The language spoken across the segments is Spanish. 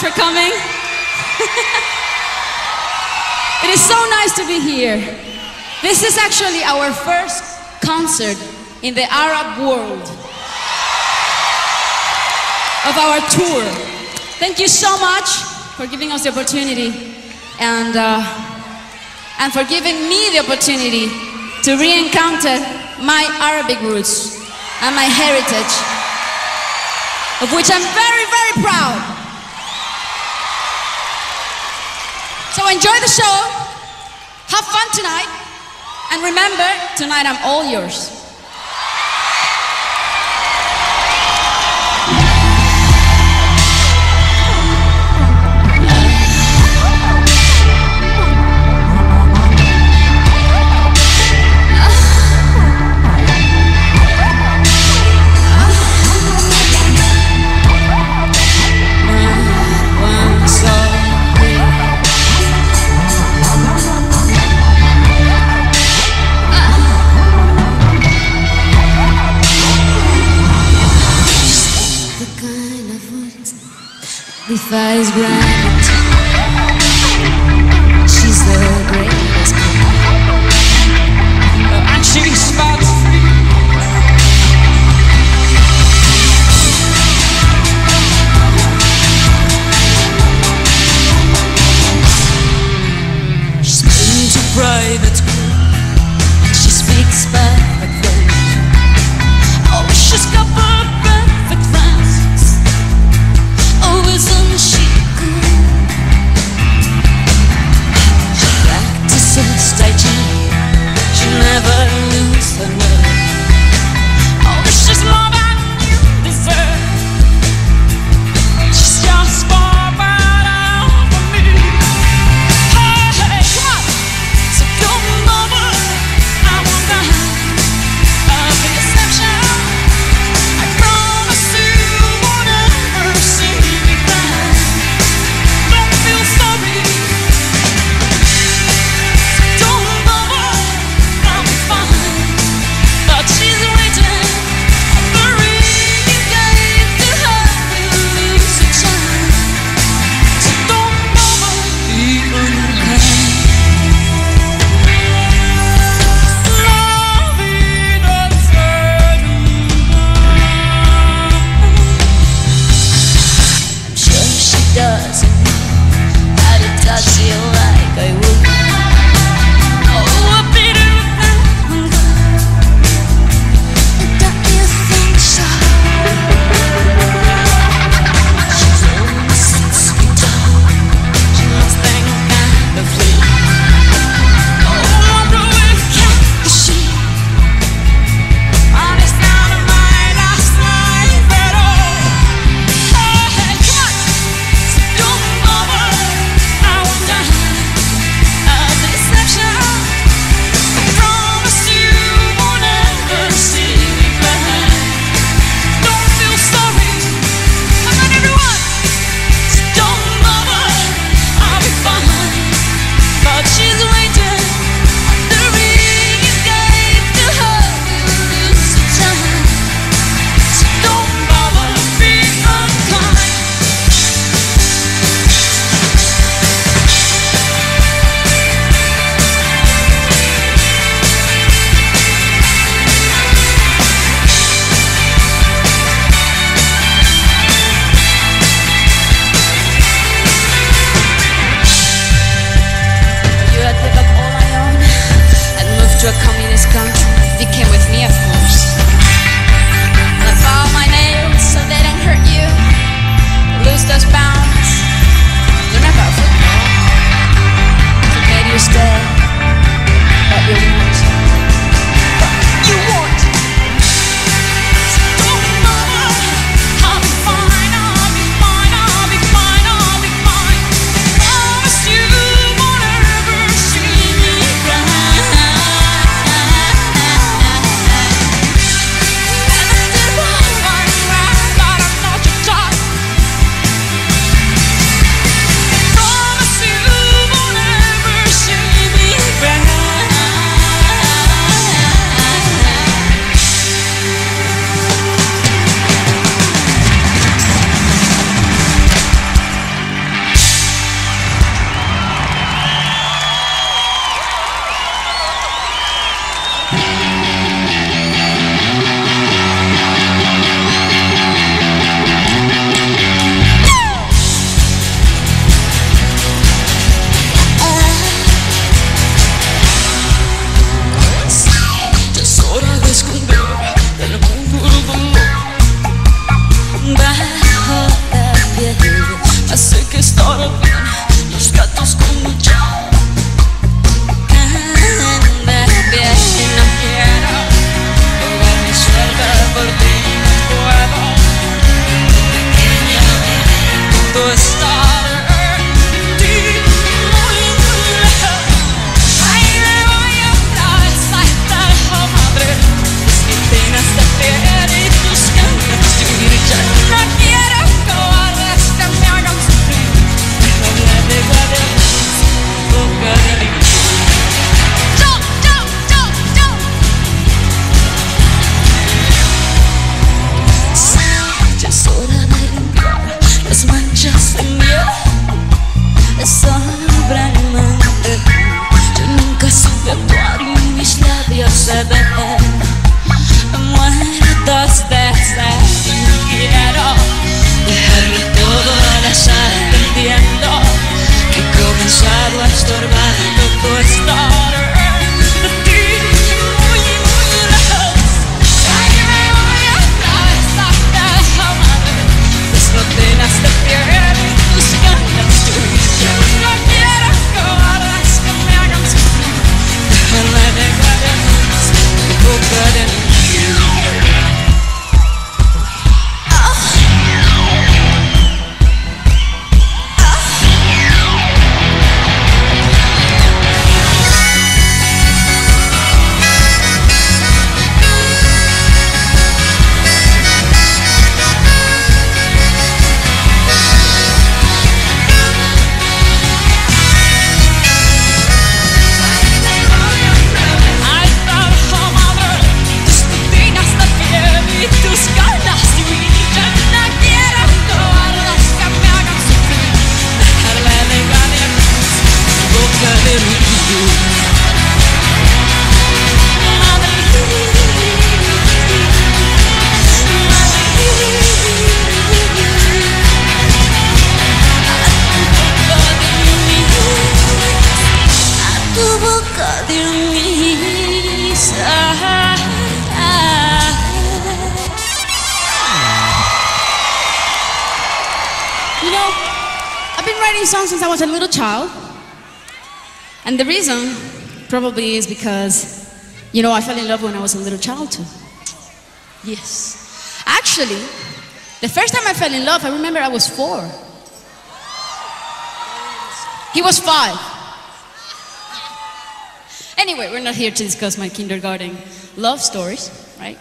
for coming. it is so nice to be here. This is actually our first concert in the Arab world of our tour. Thank you so much for giving us the opportunity and, uh, and for giving me the opportunity to re-encounter my Arabic roots and my heritage, of which I'm very, very proud. So enjoy the show, have fun tonight, and remember, tonight I'm all yours. The fight is right probably is because, you know, I fell in love when I was a little child too. Yes. Actually, the first time I fell in love, I remember I was four. He was five. Anyway, we're not here to discuss my kindergarten love stories, right?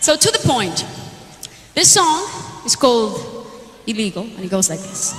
So to the point, this song is called Illegal, and it goes like this.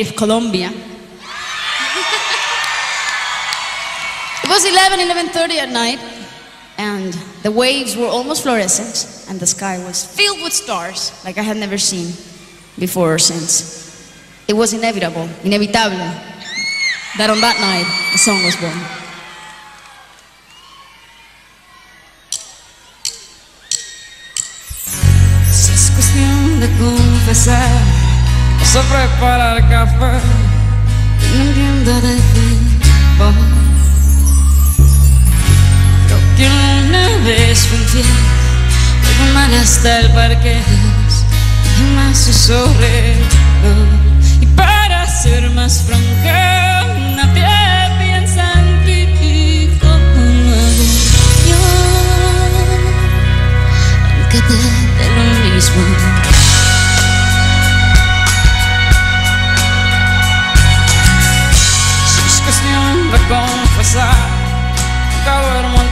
Native Colombia. it was 11, 11.30 at night, and the waves were almost fluorescent, and the sky was filled with stars like I had never seen before or since. It was inevitable, inevitable, that on that night, a song was born. Preparar café, no entiendo de fútbol. Creo que una vez fui infiel, mal hasta el parque, y más sobre Y para ser más franca, nadie piensa en ti como yo aunque te dé lo mismo.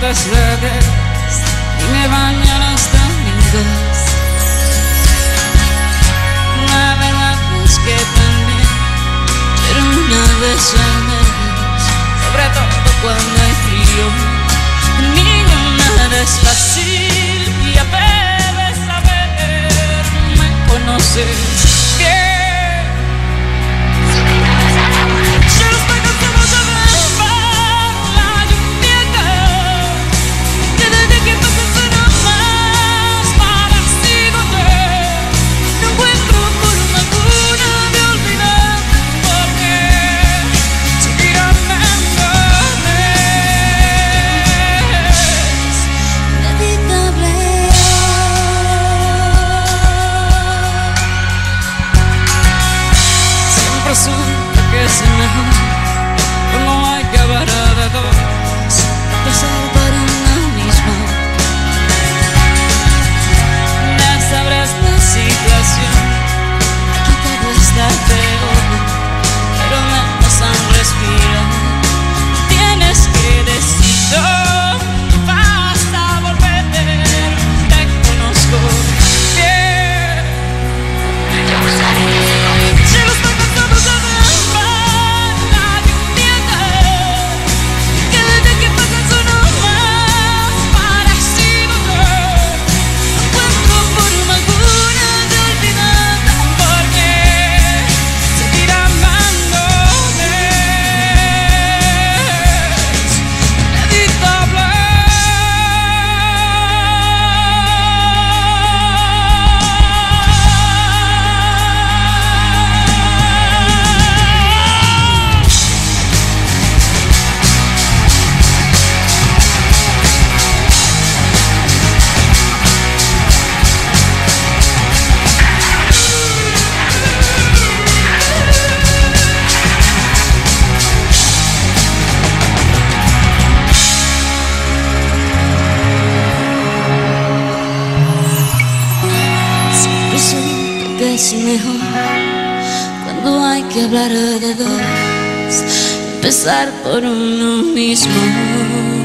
De diez y me baño los domingos. La verdad es que también, pero una vez al mes, sobre todo cuando hay frío. Ninguna es fácil y a debes saber, me conoces es mejor cuando hay que hablar de dos, empezar por uno mismo.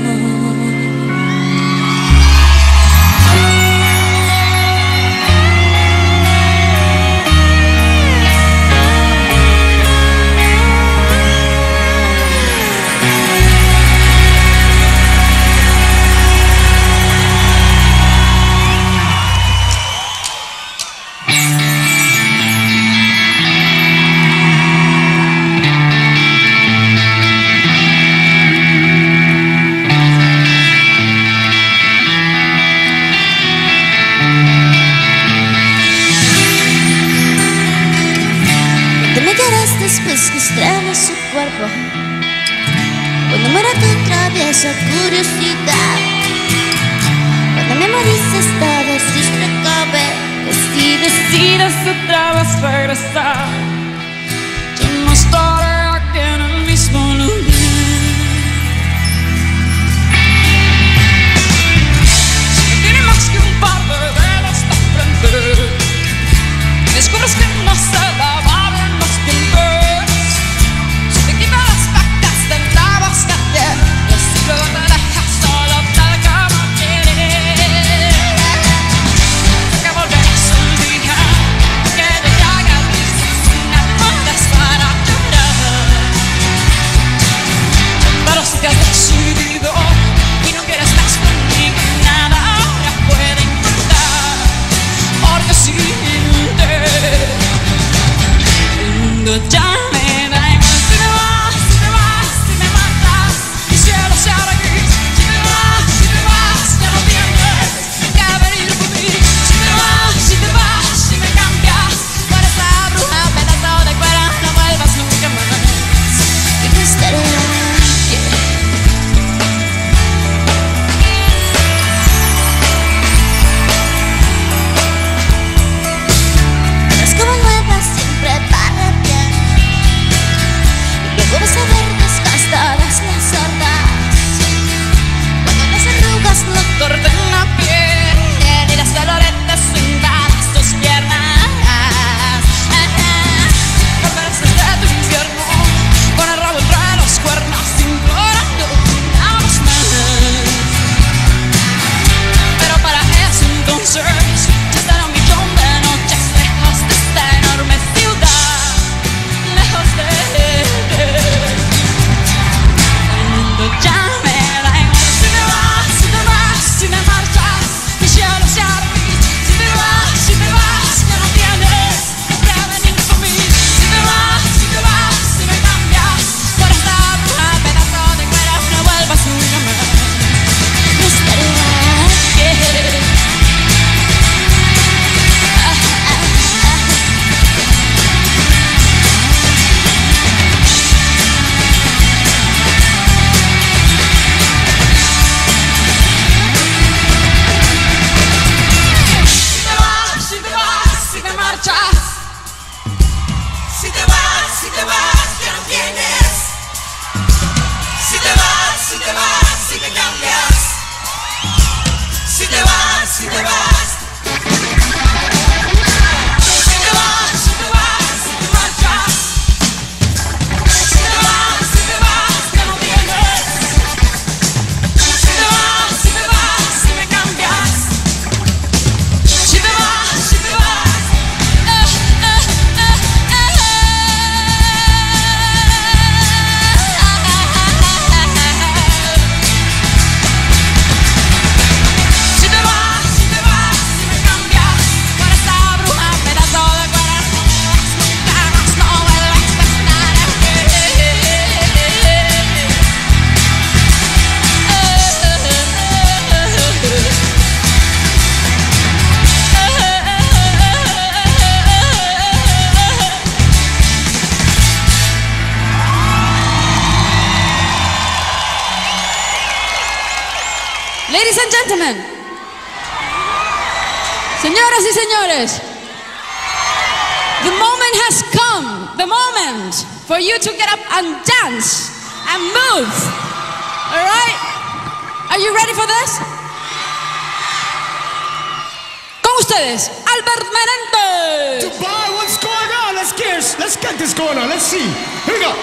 Albert Merente. Dubai, what's going on? Let's get, let's get this going on. Let's see. Here we go.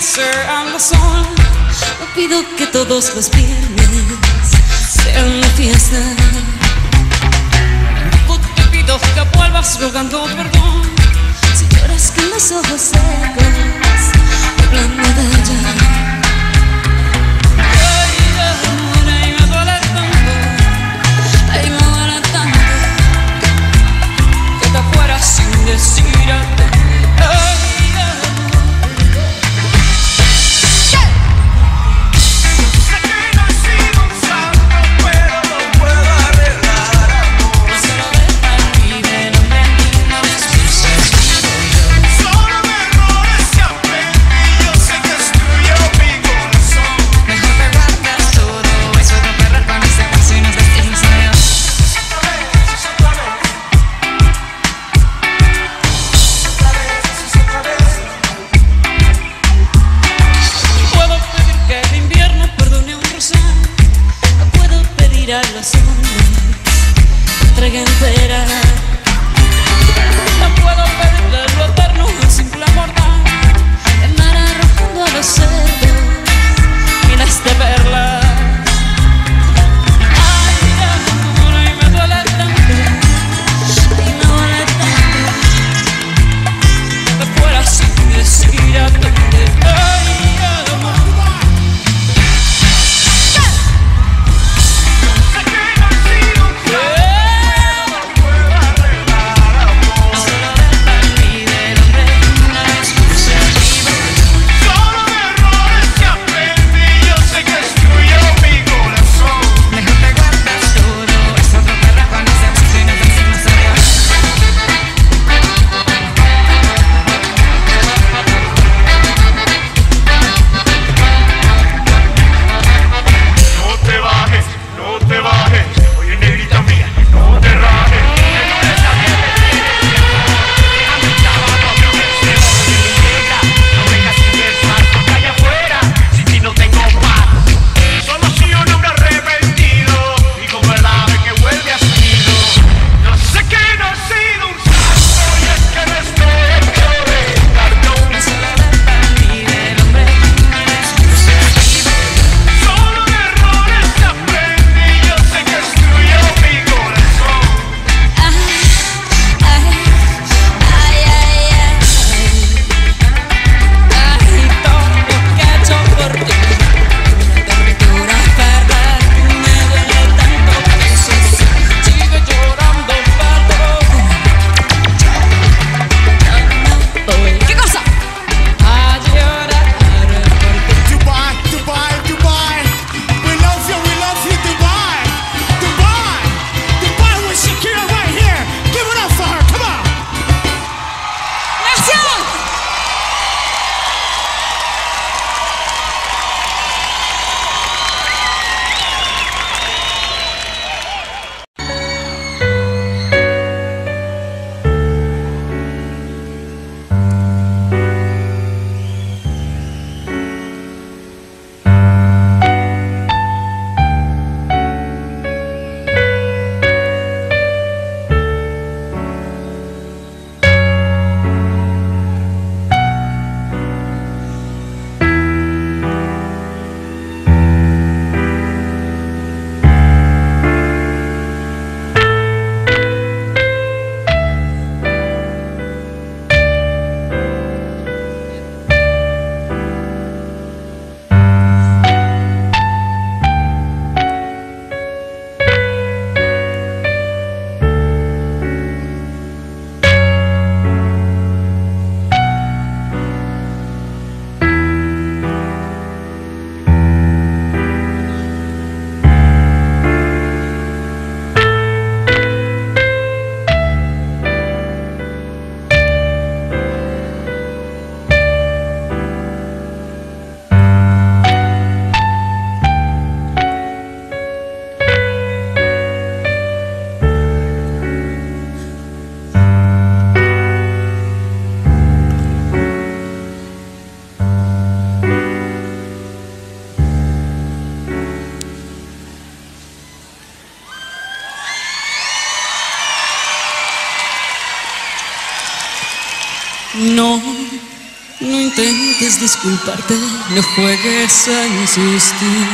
sir, I'm the pido que todos los viernes sean una fiesta. Te pido que vuelvas rogando perdón. Si lloras con los ojos secos, hablando de allá. sin decir adiós. Intentes disculparte, no juegues a insistir.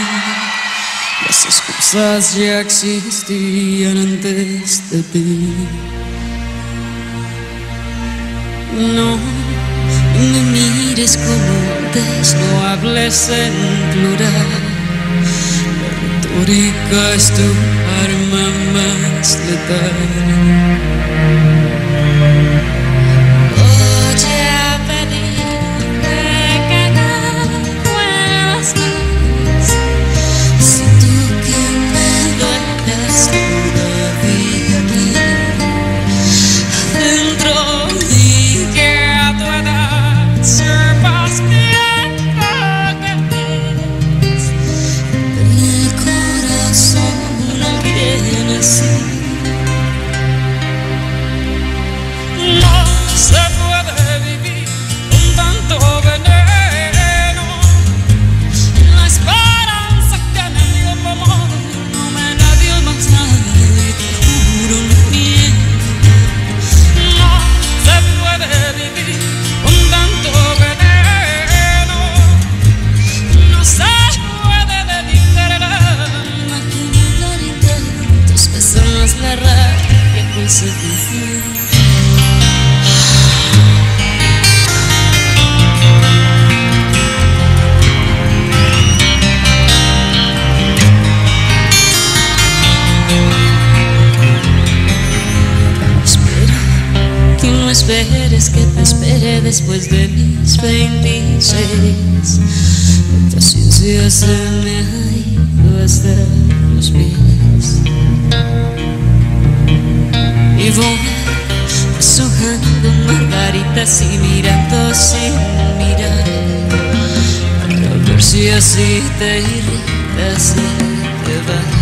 Las excusas ya existían antes de ti. No, me mires como antes, no hables en plural. La retórica es tu arma más letal. Después de mis 26. La paciencia se me ha ido hasta los pies. Y voy deshojando margaritas y mirando sin mirar. Para ver si así te irritas y te vas.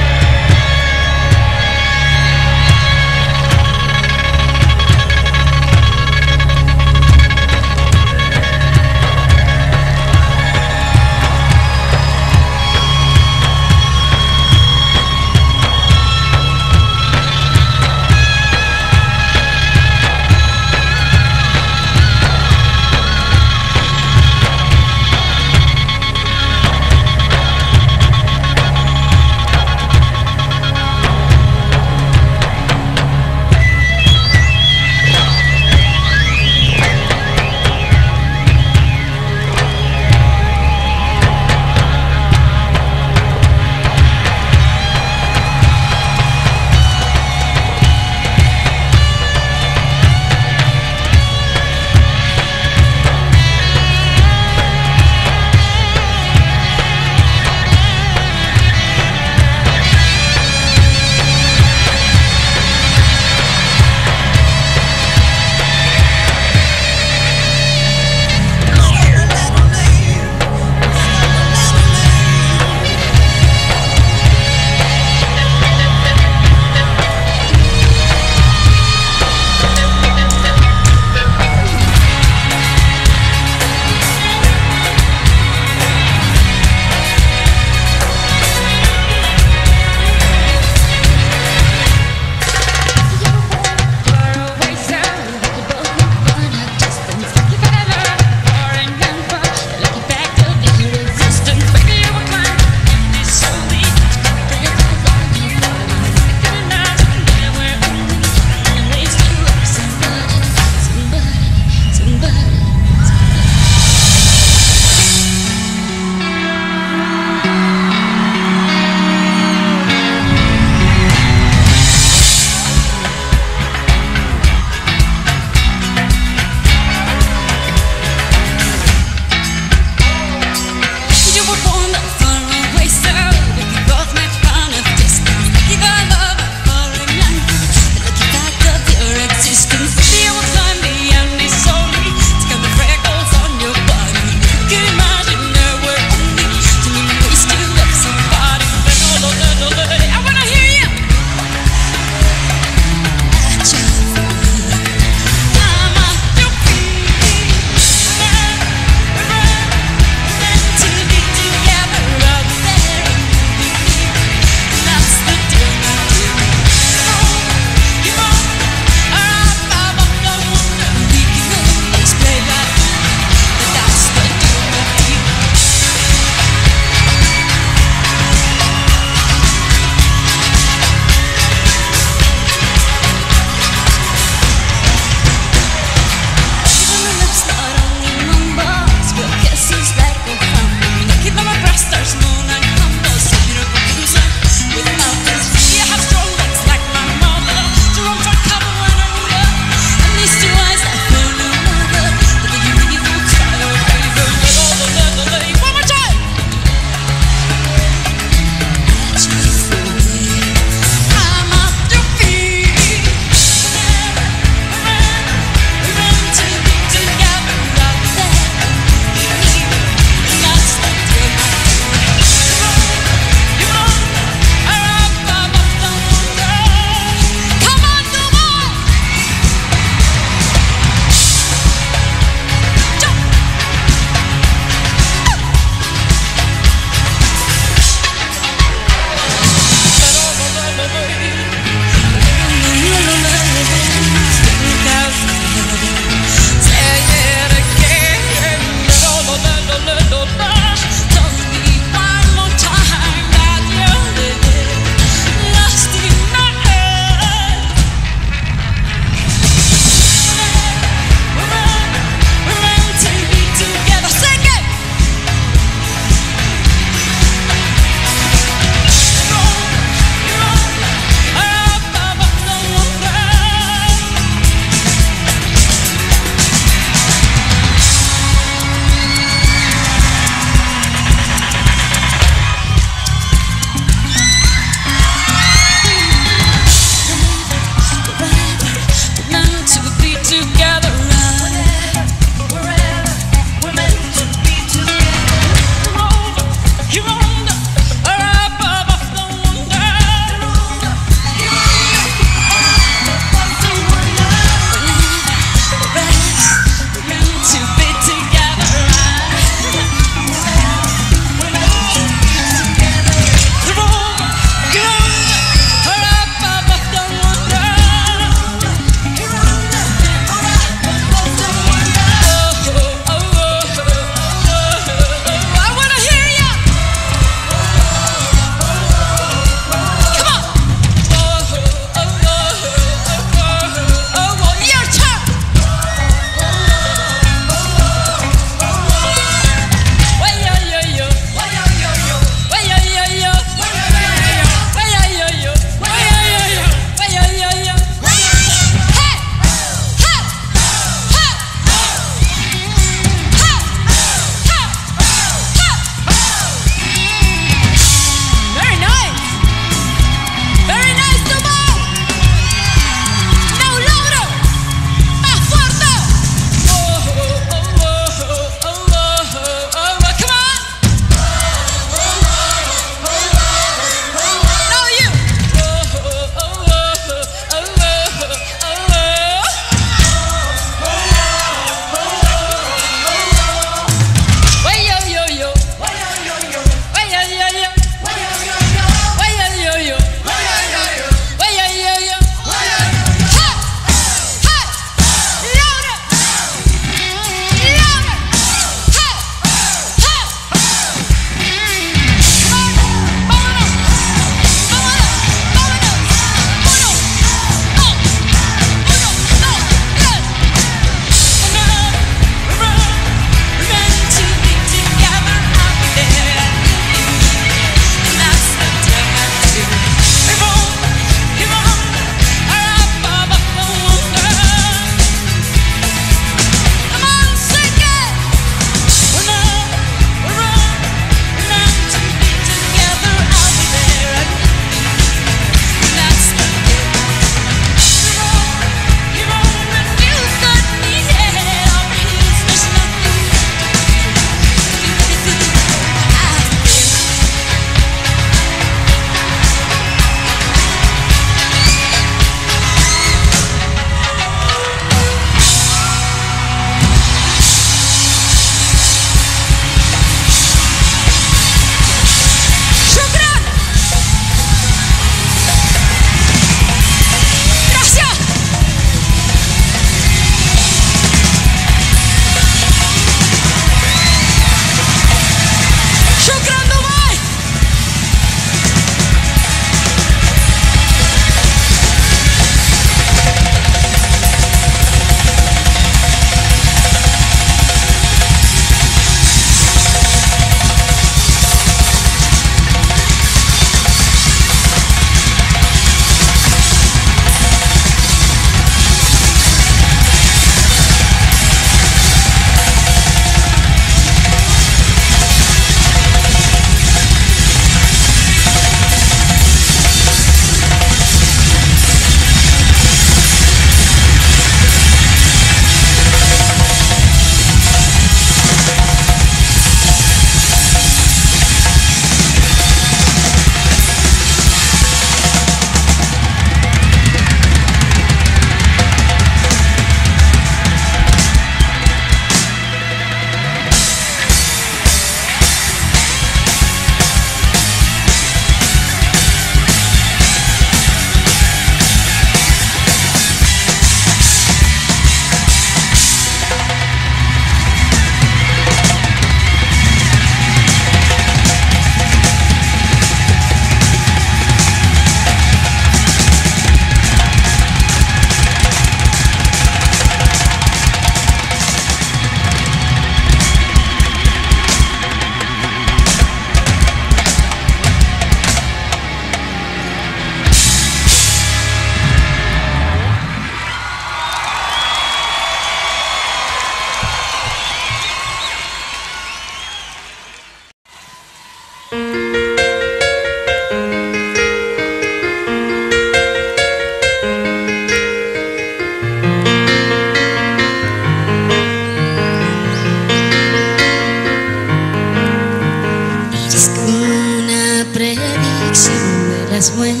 acción las buenas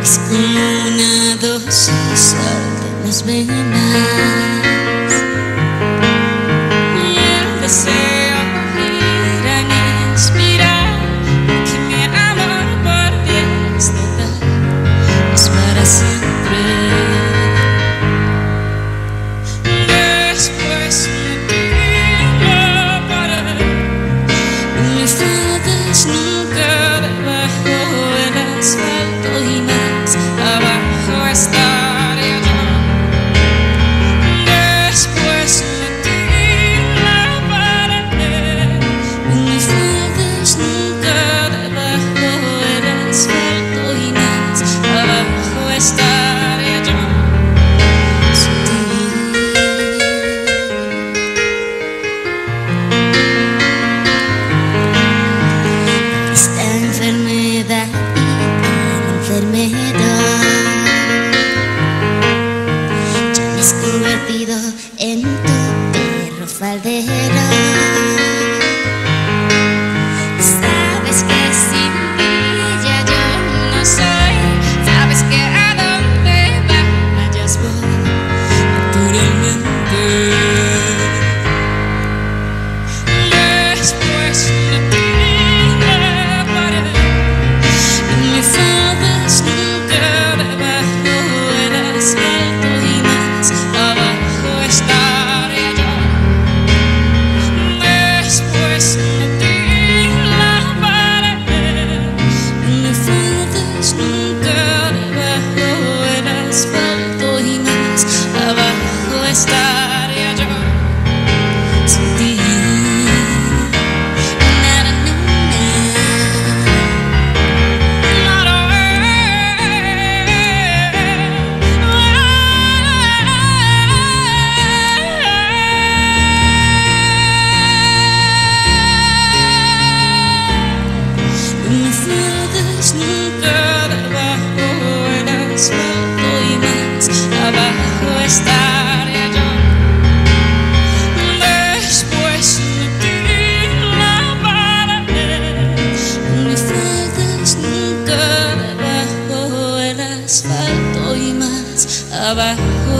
es como una dosis de las venas.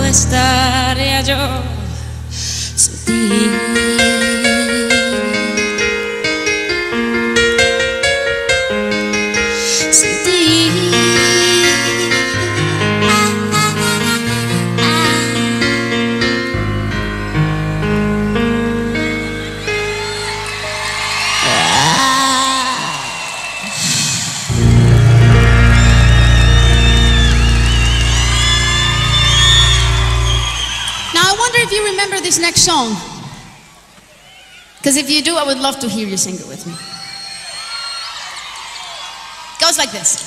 estaría yo sin? song? Because if you do, I would love to hear you sing it with me. Goes like this.